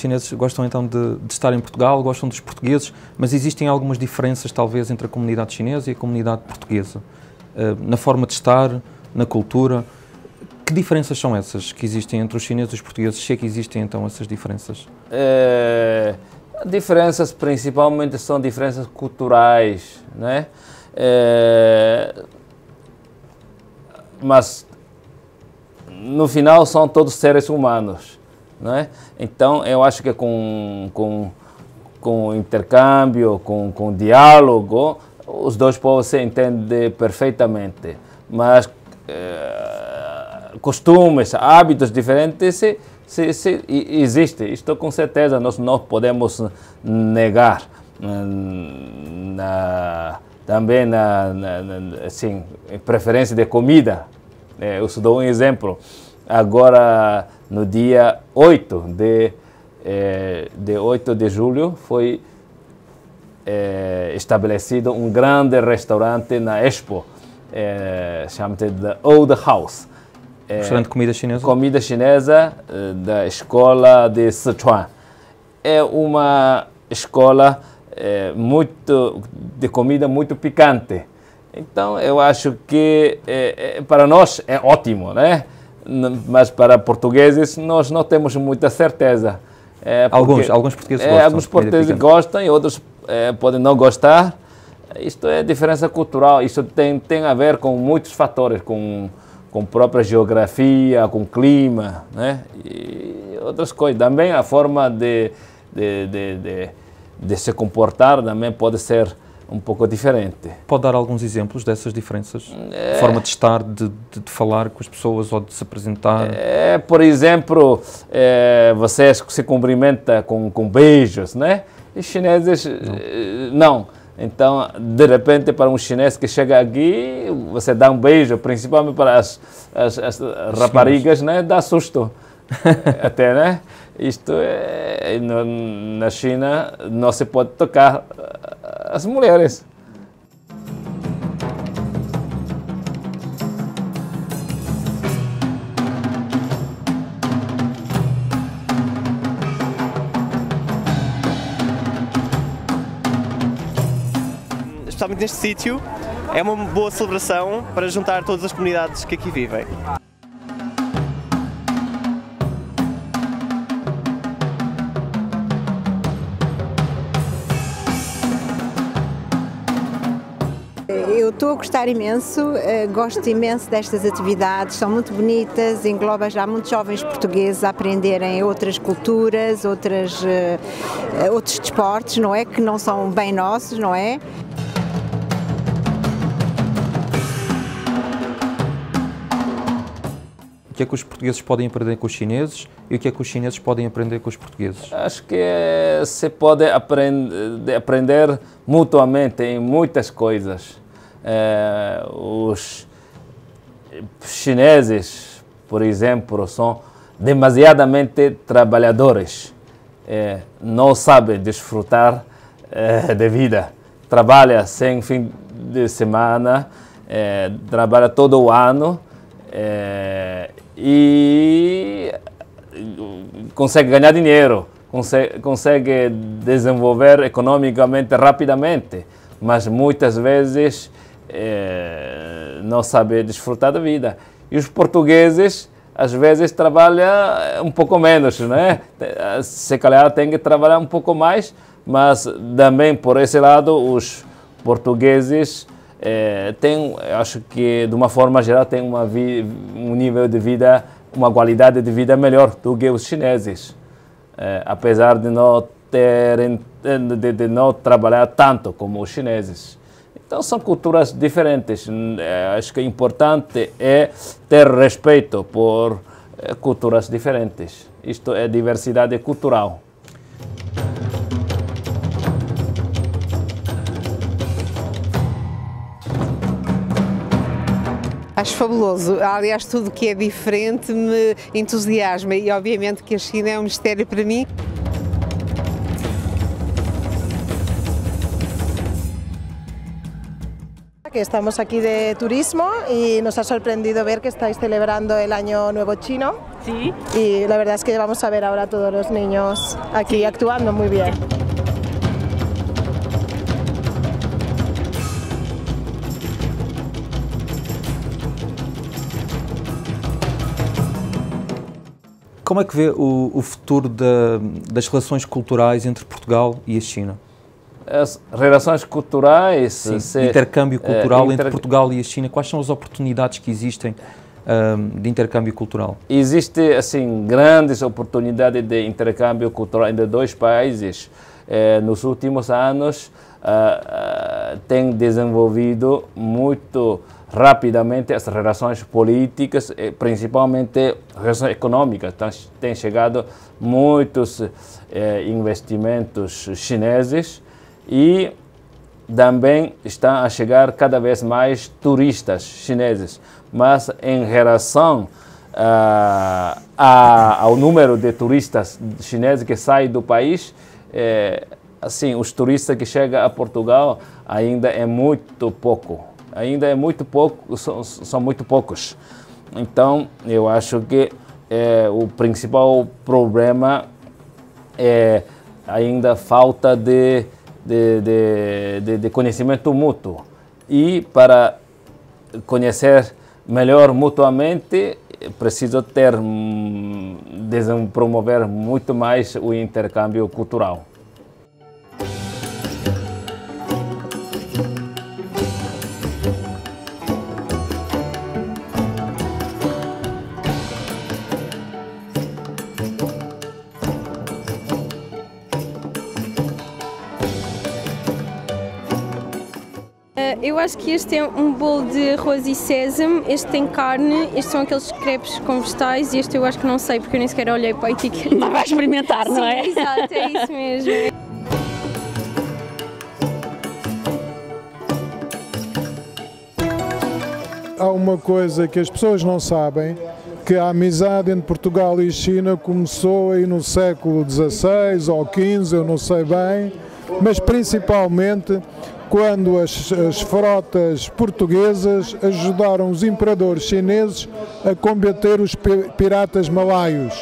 chineses gostam então de, de, estar em Portugal, gostam dos portugueses, mas existem algumas diferenças talvez entre a comunidade chinesa e a comunidade portuguesa, uh, na forma de estar, na cultura. Que diferenças são essas que existem entre os chineses e os portugueses? Se é que existem então essas diferenças? É, diferenças principalmente são diferenças culturais, né? É, mas no final são todos seres humanos. Né? Então, eu acho que com, com, com intercâmbio, com, com diálogo, os dois povos se entendem perfeitamente. Mas eh, costumes, hábitos diferentes se, se, se, existem. Isto com certeza nós não podemos negar. Na, também na, na, na assim, preferência de comida. É, eu dou um exemplo. Agora, no dia 8 de, é, de, 8 de julho, foi é, estabelecido um grande restaurante na Expo, é, chama-se The Old House. É, restaurante de comida chinesa? Comida chinesa da escola de Sichuan. É uma escola é, muito de comida muito picante. Então, eu acho que é, para nós é ótimo, né? Mas para portugueses nós não temos muita certeza. É alguns, alguns portugueses é, gostam. Alguns portugueses gostam e outros é, podem não gostar. Isto é diferença cultural. Isso tem, tem a ver com muitos fatores, com com própria geografia, com clima, né? E outras coisas. Também a forma de, de, de, de, de se comportar também pode ser um pouco diferente. Pode dar alguns exemplos dessas diferenças? É, forma de estar, de, de, de, falar com as pessoas ou de se apresentar? É, por exemplo, é, você se cumprimenta com, com beijos, né? E chineses, não. Não. Então, de repente, para um chinês que chega aqui, você dá um beijo, principalmente para as, as, as raparigas, né? Dá susto. Até, né? Isto é, na China não se pode tocar as mulheres. Especialmente neste sítio, é uma boa celebração para juntar todas as comunidades que aqui vivem. Estou a gostar imenso, eh, gosto imenso destas atividades, são muito bonitas, engloba já muitos jovens portugueses a aprenderem outras culturas, outras, eh, eh, outros desportos, não é? Que não são bem nossos, não é? O que é que os portugueses podem aprender com os chineses e o que é que os chineses podem aprender com os portugueses? Acho que se pode aprender, aprender mutuamente em muitas coisas. É, os chineses, por exemplo, são demasiadamente trabalhadores, é, não sabem desfrutar é, de vida, trabalha sem fim de semana, trabalha todo o ano e consegue ganhar dinheiro, consegue, consegue desenvolver economicamente rapidamente, mas muitas vezes é, não saber desfrutar da vida. E os portugueses, às vezes, trabalham um pouco menos, né? Se calhar tem que trabalhar um pouco mais, mas também, por esse lado, os portugueses é, têm, acho que, de uma forma geral, têm uma vi, um nível de vida, uma qualidade de vida melhor do que os chineses. É, apesar de não terem, de, de não trabalhar tanto como os chineses. Então são culturas diferentes. É, acho que o importante é ter respeito por é, culturas diferentes. Isto é diversidade cultural. Acho fabuloso. Aliás, tudo que é diferente me entusiasma e, obviamente, que a China é um mistério para mim. Que estamos aquí de turismo y nos ha sorprendido ver que estáis celebrando el Año Nuevo Chino. Sí. Y la verdad es que vamos a ver ahora a todos los niños aquí actuando muy bien. Como é que vê o, o futuro da, das relações culturais entre Portugal e a China? As relações culturais... Sim, se, intercâmbio cultural eh, entre inter- Portugal e a China, quais são as oportunidades que existem ahm, de intercâmbio cultural? Existe assim grandes oportunidades de intercâmbio cultural entre dois países. Eh, nos últimos anos ah, ah, tem desenvolvido muito rapidamente as relações políticas, principalmente relações econômicas. Então, tem chegado muitos eh, investimentos chineses e também estão a chegar cada vez mais turistas chineses, mas em relação ah, a- ao número de turistas chineses que saem do país, eh, assim, os turistas que chegam a Portugal ainda é muito pouco, ainda é muito pouco, são, são muito poucos. Então, eu acho que eh, o principal problema é ainda falta de, de, de, de- de conhecimento mútuo. E para conhecer melhor mutuamente, preciso ter, hum, promover muito mais o intercâmbio cultural. Eu acho que este é um bolo de arroz e sésamo, este tem carne, estes são aqueles crepes com vegetais e este eu acho que não sei porque eu nem sequer olhei para a etiqueta. Mas vai experimentar, não é? Sim, exato, é isso mesmo. há uma coisa que as pessoas não sabem, que a amizade entre Portugal e China começou aí no século XVI ou XV, eu não sei bem, mas principalmente quando as, as frotas portuguesas ajudaram os imperadores chineses a combater os pi- piratas malaios.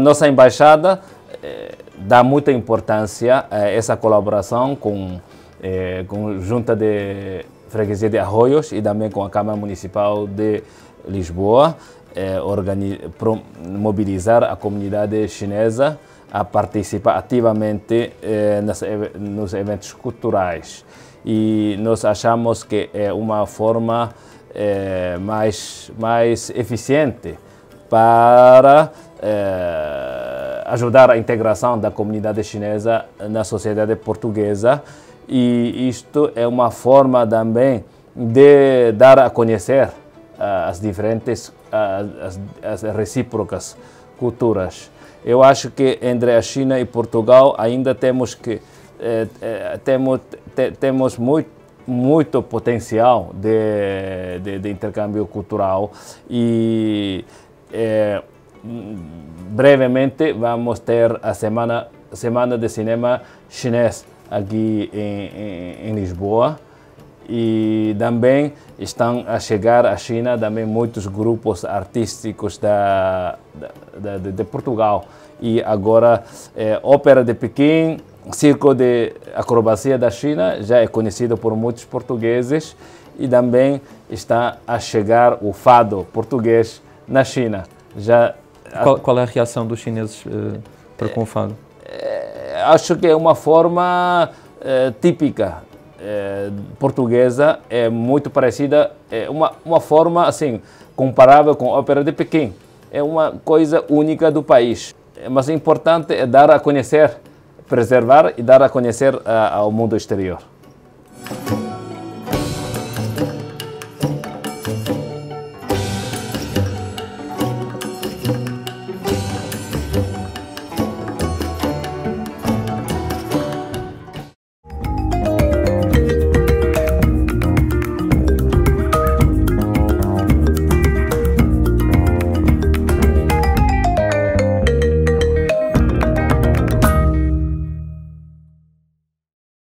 Nossa embaixada eh, dá muita importância a essa colaboração com, eh, com Junta de Freguesia de Arroios e também com a Câmara Municipal de Lisboa, eh, mobilizar a comunidade chinesa a participar ativamente nos eventos culturais. E nós achamos que é uma forma mais, mais eficiente para eh, ajudar a integração da comunidade chinesa na sociedade portuguesa e isto é uma forma também de dar a conhecer ah, as diferentes, ah, as, as recíprocas culturas. Eu acho que entre a China e Portugal ainda temos que eh, eh, temos te- temos muito muito potencial de, de, de intercâmbio cultural e eh, brevemente vamos ter a semana semana de cinema chinês aqui em, em, em Lisboa. E também estão a chegar à China também muitos grupos artísticos da, da, da- de, Portugal. E agora eh, ópera de Pequim circo de acrobacia da China já é conhecido por muitos portugueses. E também está a chegar o fado português na China. Já Qual, qual é a reação dos chineses eh, para com o fado? Eh, acho que é uma forma eh, típica eh, portuguesa, é muito parecida, é uma, uma forma assim, comparável com a ópera de Pequim. É uma coisa única do país. Mas o importante é dar a conhecer, preservar e dar a conhecer ao mundo exterior.